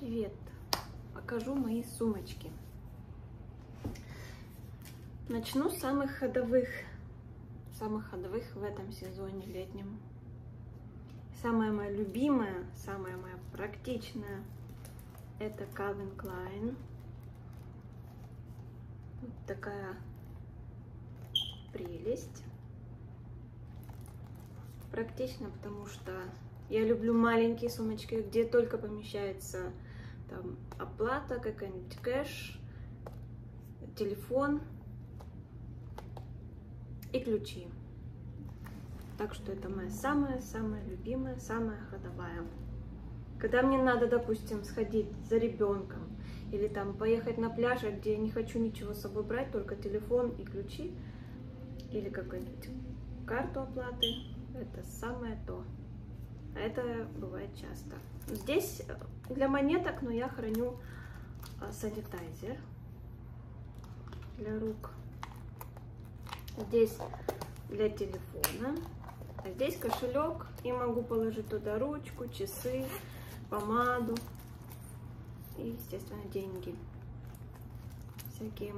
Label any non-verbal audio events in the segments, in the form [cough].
Привет! Покажу мои сумочки. Начну с самых ходовых, самых ходовых в этом сезоне летнем. Самая моя любимая, самая моя практичная, это Calvin Klein. Вот такая прелесть. Практично, потому что я люблю маленькие сумочки, где только помещается там оплата, какая-нибудь кэш, телефон и ключи. Так что это моя самая-самая любимая, самая ходовая. Когда мне надо, допустим, сходить за ребенком или там поехать на пляж, где я не хочу ничего с собой брать, только телефон и ключи, или какую-нибудь карту оплаты, это самое то. А это бывает часто. Здесь для монеток, но я храню а, санитайзер для рук. Здесь для телефона. А здесь кошелек, и могу положить туда ручку, часы, помаду и, естественно, деньги. Всякие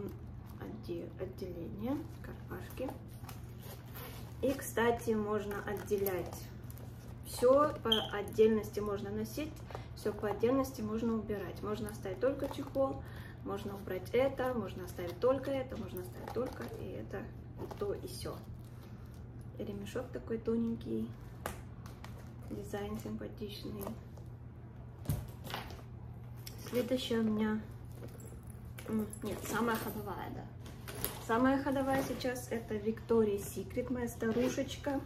отделения, карпашки. И, кстати, можно отделять все по отдельности можно носить, все по отдельности можно убирать. Можно оставить только чехол, можно убрать это, можно оставить только это, можно оставить только и это, и то, и все. Ремешок такой тоненький, дизайн симпатичный. Следующая у меня, нет, самая ходовая, да. Самая ходовая сейчас это Victoria's Secret, моя старушечка.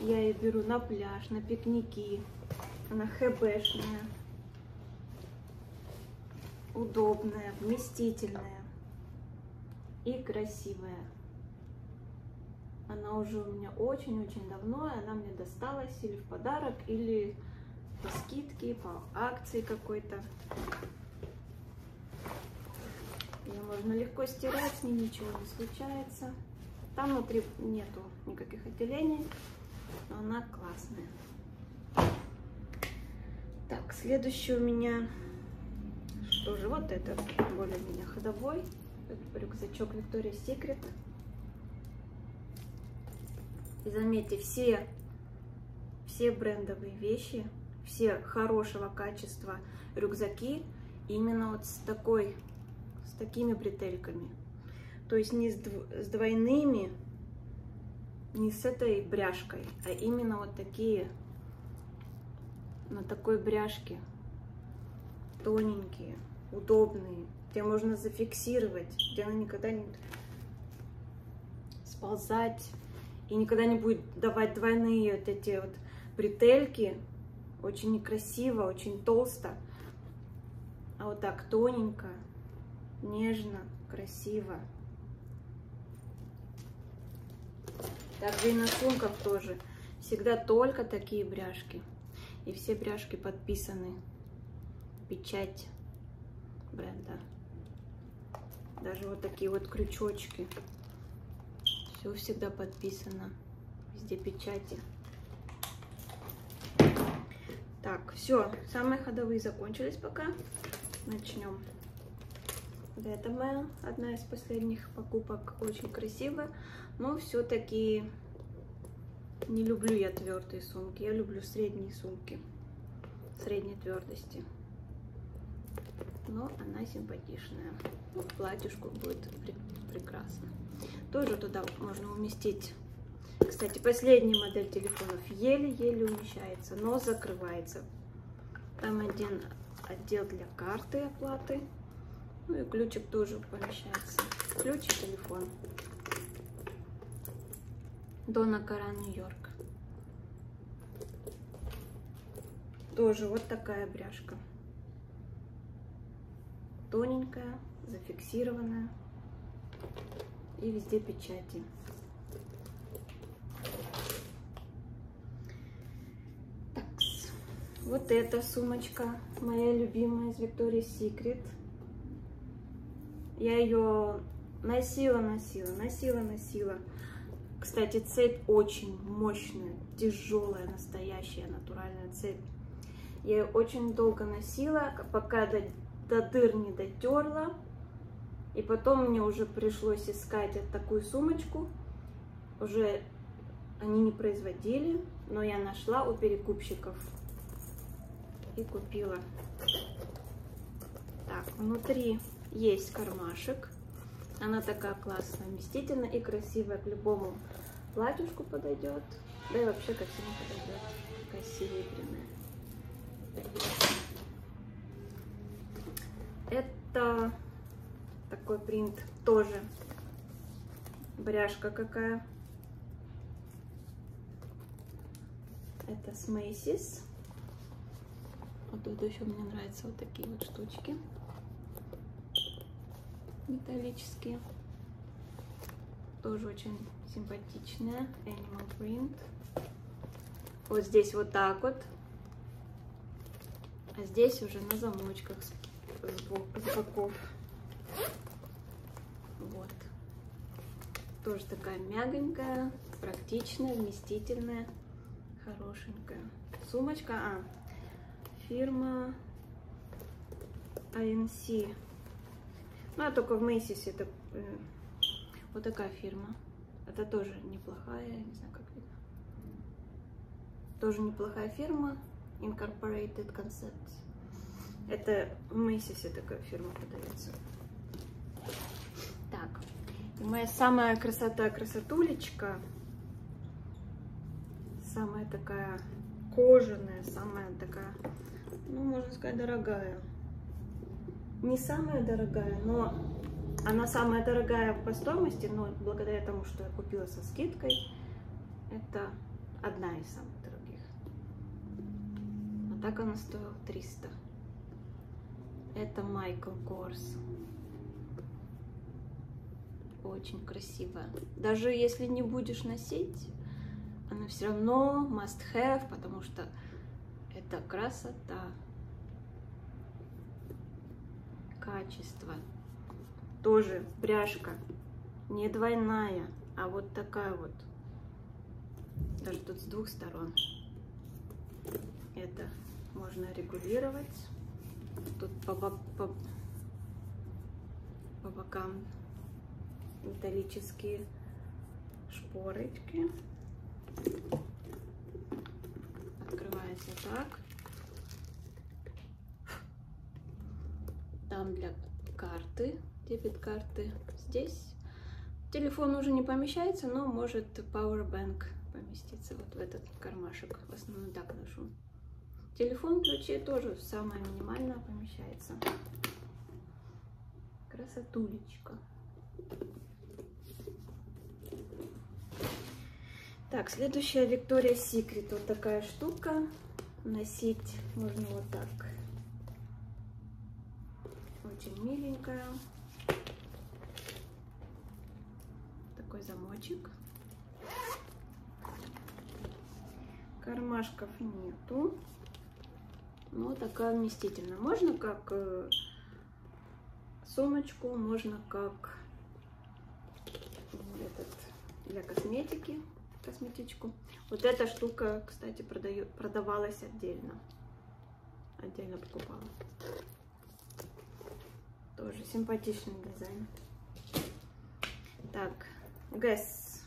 Я ее беру на пляж, на пикники. Она хэбэшная, удобная, вместительная и красивая. Она уже у меня очень-очень давно, и она мне досталась или в подарок, или по скидке, по акции какой-то. Ее можно легко стирать, с ней ничего не случается. Там внутри нету никаких отделений но она классная. Так, следующий у меня, что же, вот это более-менее ходовой. Это рюкзачок Victoria's Secret. И заметьте, все, все брендовые вещи, все хорошего качества рюкзаки именно вот с такой, с такими бретельками. То есть не с двойными не с этой бряжкой, а именно вот такие, на такой бряжке, тоненькие, удобные, где можно зафиксировать, где она никогда не сползать и никогда не будет давать двойные вот эти вот бретельки, очень некрасиво, очень толсто, а вот так тоненько, нежно, красиво. Также и на сумках тоже. Всегда только такие бряжки. И все бряжки подписаны. Печать бренда. Даже вот такие вот крючочки. Все всегда подписано. Везде печати. Так, все. Самые ходовые закончились пока. Начнем. Это моя одна из последних покупок. Очень красивая. Но все-таки не люблю я твердые сумки. Я люблю средние сумки. Средней твердости. Но она симпатичная. Ну, платьюшку будет прекрасно. Тоже туда можно уместить. Кстати, последняя модель телефонов еле-еле умещается, но закрывается. Там один отдел для карты оплаты. Ну и ключик тоже помещается. Ключ и телефон. Дона Каран, Нью-Йорк. Тоже вот такая бряжка. Тоненькая, зафиксированная. И везде печати. Так, вот эта сумочка, моя любимая из Victoria's Secret. Я ее носила, носила, носила, носила. Кстати, цепь очень мощная, тяжелая, настоящая натуральная цепь. Я ее очень долго носила, пока до, до дыр не дотерла. И потом мне уже пришлось искать такую сумочку. Уже они не производили, но я нашла у перекупщиков и купила. Так, внутри есть кармашек. Она такая классная, вместительная и красивая. К любому платьюшку подойдет. Да и вообще ко всему подойдет. Такая серебряная. Это такой принт тоже. Бряжка какая. Это с Macy's. Вот тут еще мне нравятся вот такие вот штучки металлические. Тоже очень симпатичная. Animal Print. Вот здесь вот так вот. А здесь уже на замочках с, боков. Вот. Тоже такая мягонькая, практичная, вместительная, хорошенькая. Сумочка, а, фирма INC. Ну, а только в Macy's это э, вот такая фирма. Это тоже неплохая, не знаю, как видно. Тоже неплохая фирма. Incorporated Concepts. Это в Macy's такая фирма продается. Так. И моя самая красота красотулечка. Самая такая кожаная, самая такая, ну, можно сказать, дорогая. Не самая дорогая, но она самая дорогая по стоимости, но благодаря тому, что я купила со скидкой, это одна из самых дорогих. А так она стоила 300. Это Майкл Корс. Очень красивая. Даже если не будешь носить, она все равно must have, потому что это красота. Качество. Тоже бряжка. Не двойная, а вот такая вот. Даже тут с двух сторон. Это можно регулировать. Тут по, по, по бокам металлические шпорочки. Открывается так. Там для карты, дебет-карты. Здесь телефон уже не помещается, но может Powerbank поместиться вот в этот кармашек. В основном так ношу. Телефон, ключи тоже самое минимальное помещается. Красотулечка. Так, следующая Виктория Секрет. Вот такая штука. Носить можно вот так. Очень миленькая. Такой замочек. Кармашков нету. Но такая вместительная. Можно как э, сумочку, можно как этот для косметики косметичку. Вот эта штука, кстати, продаю, продавалась отдельно. Отдельно покупала. Тоже симпатичный дизайн. Так, Гэс.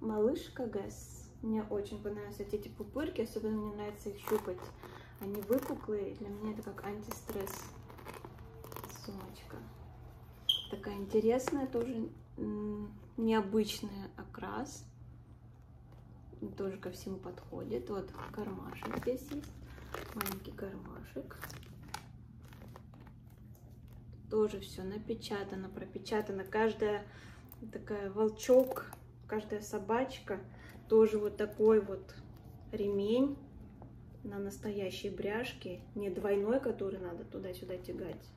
Малышка Гэс. Мне очень понравились эти пупырки, особенно мне нравится их щупать. Они выпуклые, для меня это как антистресс сумочка. Такая интересная, тоже необычный окрас тоже ко всему подходит. Вот кармашек здесь есть, маленький кармашек. Тоже все напечатано, пропечатано. Каждая такая волчок, каждая собачка, тоже вот такой вот ремень на настоящей бряжке, не двойной, который надо туда-сюда тягать.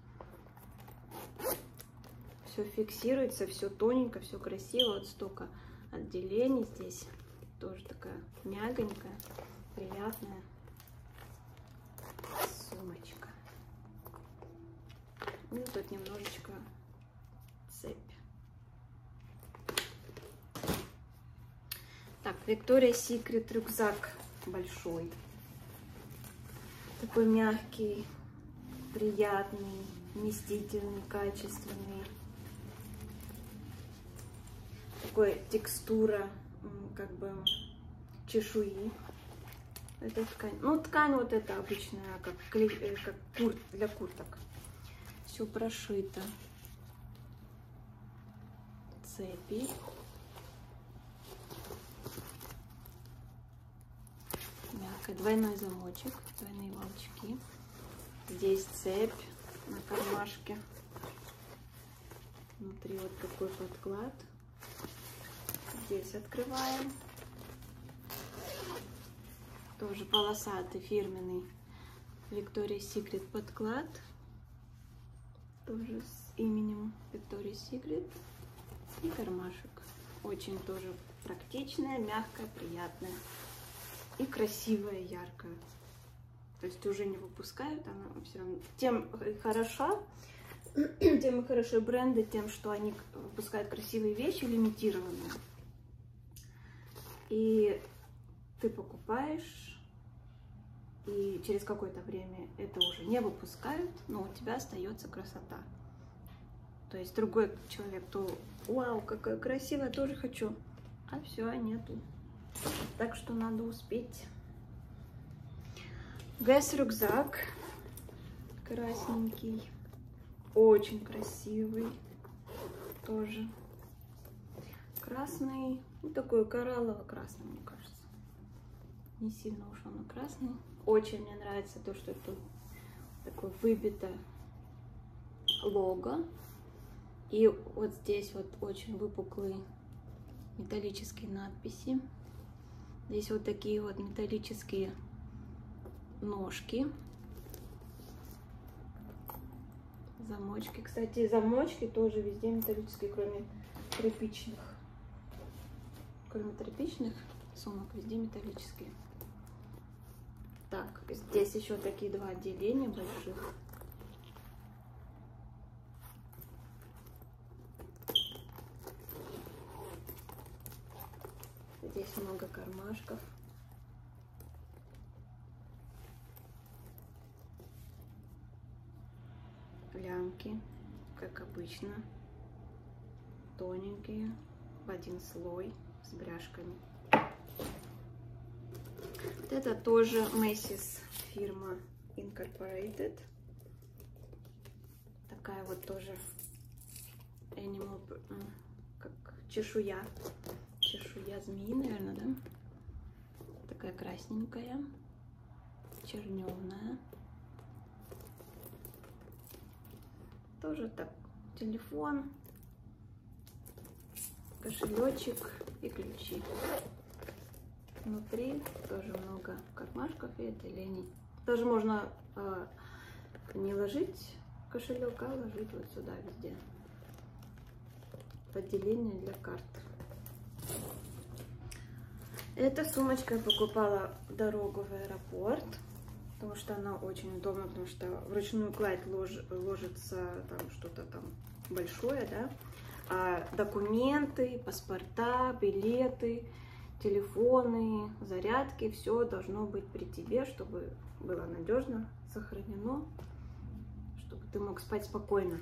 Все фиксируется, все тоненько, все красиво, вот столько отделений здесь. Тоже такая мягонькая, приятная сумочка. Ну тут немножечко цепь. Так, Виктория Секрет рюкзак большой. Такой мягкий, приятный, вместительный, качественный. Такой текстура, как бы чешуи. Это ткань. Ну, ткань вот эта обычная, как, э, как кур, для курток. Все прошито. Цепи. Мягкая. Двойной замочек, двойные волчки. Здесь цепь на кармашке. Внутри вот такой подклад. Здесь открываем тоже полосатый фирменный Victoria's Secret подклад. Тоже с именем Victoria's Secret. И кармашек. Очень тоже практичная, мягкая, приятная. И красивая, яркая. То есть уже не выпускают, она все равно... Тем хороша, [clears throat] тем и хороши бренды, тем, что они выпускают красивые вещи, лимитированные. И ты покупаешь и через какое-то время это уже не выпускают, но у тебя остается красота. То есть другой человек, то вау, какая красивая, тоже хочу, а все, нету. Так что надо успеть. Гэс-рюкзак красненький, очень красивый тоже. Красный, ну такой кораллово-красный, мне кажется. Не сильно уж он красный. Очень мне нравится то, что тут такое выбито лого. И вот здесь вот очень выпуклые металлические надписи. Здесь вот такие вот металлические ножки. Замочки. Кстати, замочки тоже везде металлические, кроме тряпичных. Кроме тряпичных сумок, везде металлические. Так, здесь еще такие два отделения больших. Здесь много кармашков. Лямки, как обычно, тоненькие, в один слой с бряшками. Это тоже Macy's фирма Incorporated. Такая вот тоже animal, как чешуя. Чешуя змеи, наверное, да? Такая красненькая, черневная. Тоже так, телефон, кошелечек и ключи. Внутри тоже много кармашков и отделений. Тоже можно э, не ложить кошелек, а ложить вот сюда везде. Отделение для карт. Эта сумочка я покупала дорогу в аэропорт, потому что она очень удобна, потому что вручную кладь лож, ложится там что-то там большое, да, а документы, паспорта, билеты, телефоны, зарядки, все должно быть при тебе, чтобы было надежно сохранено, чтобы ты мог спать спокойно.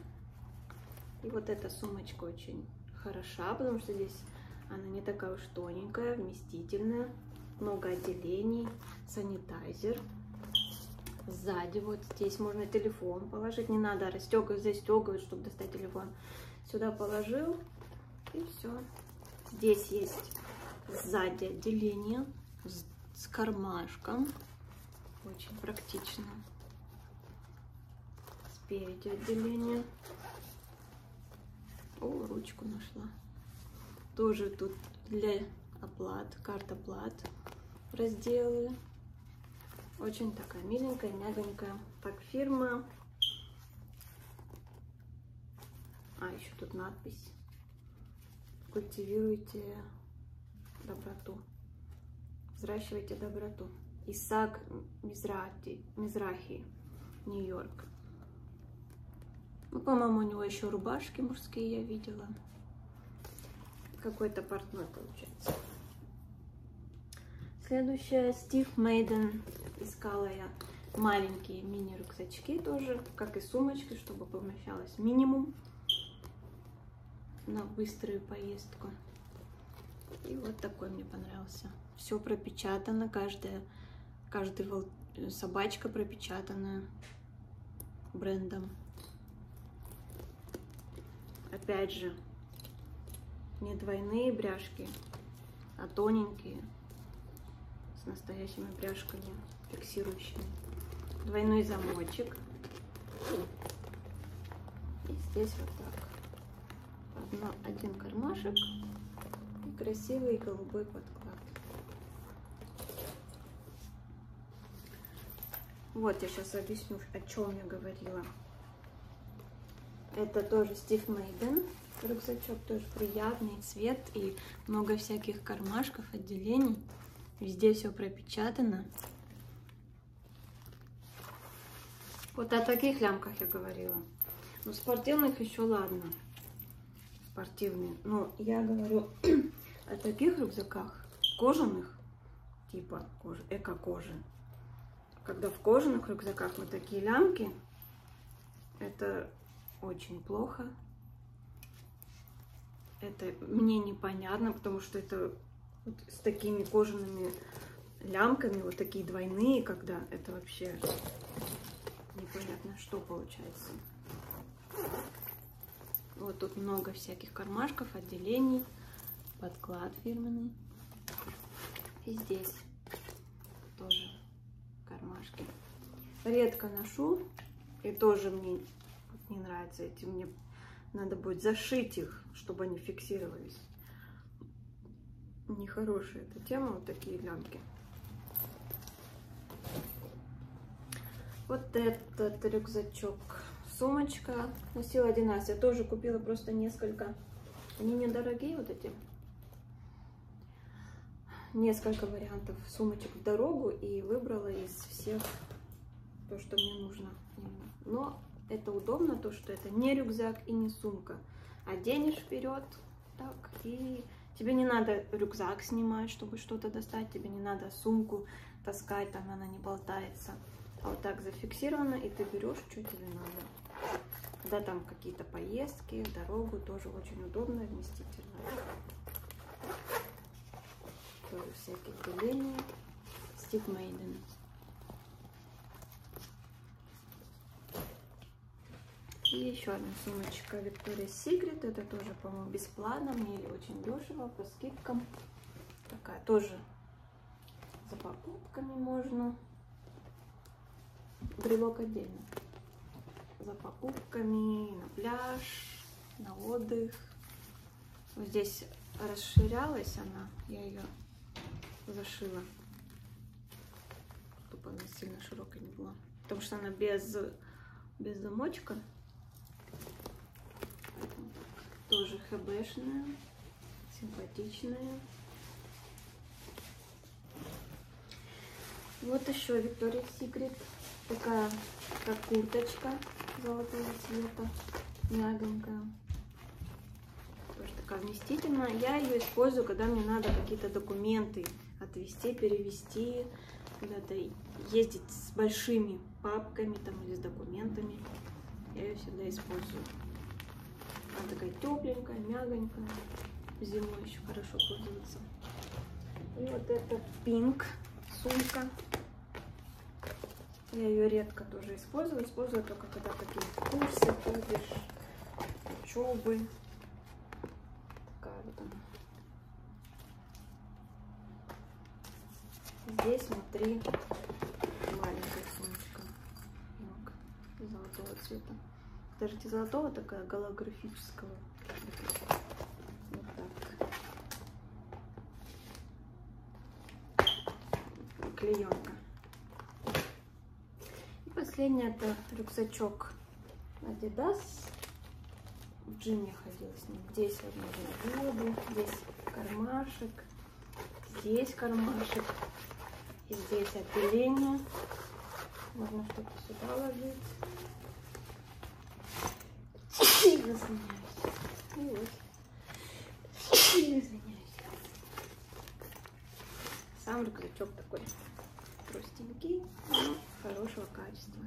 И вот эта сумочка очень хороша, потому что здесь она не такая уж тоненькая, вместительная, много отделений, санитайзер. Сзади вот здесь можно телефон положить, не надо расстегивать, застегивать, чтобы достать телефон. Сюда положил и все. Здесь есть сзади отделение с, с кармашком. Очень практично. Спереди отделение. О, ручку нашла. Тоже тут для оплат, карта оплат разделы. Очень такая миленькая, мягонькая. Так, фирма. А, еще тут надпись. Культивируйте доброту. Взращивайте доброту. Исаак Мизрати, Мизрахи, Нью-Йорк. Ну, по-моему, у него еще рубашки мужские я видела. Какой-то портной получается. Следующая Стив Мейден. Искала я маленькие мини-рюкзачки тоже, как и сумочки, чтобы помещалось минимум на быструю поездку. И вот такой мне понравился. Все пропечатано, каждая, каждая собачка пропечатана брендом. Опять же, не двойные бряшки, а тоненькие, с настоящими бряшками, фиксирующими. Двойной замочек. И здесь вот так. Одно, один кармашек красивый голубой подклад. Вот я сейчас объясню, о чем я говорила. Это тоже Стив Мейден. Рюкзачок тоже приятный цвет и много всяких кармашков, отделений. Везде все пропечатано. Вот о таких лямках я говорила. Ну, спортивных еще ладно. Спортивные. Но я говорю [clears throat] о таких рюкзаках, кожаных, типа кожи, эко-кожи. Когда в кожаных рюкзаках вот такие лямки, это очень плохо. Это мне непонятно, потому что это вот с такими кожаными лямками, вот такие двойные, когда это вообще непонятно, что получается. Вот тут много всяких кармашков, отделений, подклад фирменный. И здесь тоже кармашки. Редко ношу, и тоже мне не нравится эти. Мне надо будет зашить их, чтобы они фиксировались. Нехорошая эта тема, вот такие лямки. Вот этот рюкзачок. Сумочка. Носила один раз. Я тоже купила просто несколько. Они недорогие вот эти. Несколько вариантов сумочек в дорогу и выбрала из всех то, что мне нужно. Но это удобно, то, что это не рюкзак и не сумка. Оденешь вперед, так, и тебе не надо рюкзак снимать, чтобы что-то достать, тебе не надо сумку таскать, там она не болтается. А вот так зафиксировано, и ты берешь, что тебе надо. Да, там какие-то поездки, дорогу, тоже очень удобно, вместительно. Всякие деления. Стив Мейден. И еще одна сумочка Victoria's Secret. Это тоже, по-моему, бесплатно. Мне или очень дешево, по скидкам. Такая тоже за покупками можно брелок отдельно. За покупками, на пляж, на отдых. Вот здесь расширялась она, я ее зашила, чтобы она сильно широкая не была. Потому что она без, без замочка. Тоже хбшная, симпатичная. Вот еще Victoria's Secret такая, как курточка золотого цвета, мягенькая. Тоже такая вместительная. Я ее использую, когда мне надо какие-то документы отвезти, перевести, куда-то ездить с большими папками там или с документами. Я ее всегда использую. Она такая тепленькая, мягонькая. Зимой еще хорошо пользоваться. И вот это пинк сумка. Я ее редко тоже использую. Использую только когда такие курсы ходишь, учебы. Такая вот она. Здесь внутри маленькая сумочка. Золотого цвета. Даже не золотого, такая голографического. Вот так. Клеенка последний это рюкзачок Adidas. В джим я ходила с ним. Здесь одну воду, здесь кармашек, здесь кармашек, и здесь отделение. Можно что-то сюда ложить. Извиняюсь. Вот. Извиняюсь. Сам рюкзачок такой простенький, но хорошего качества.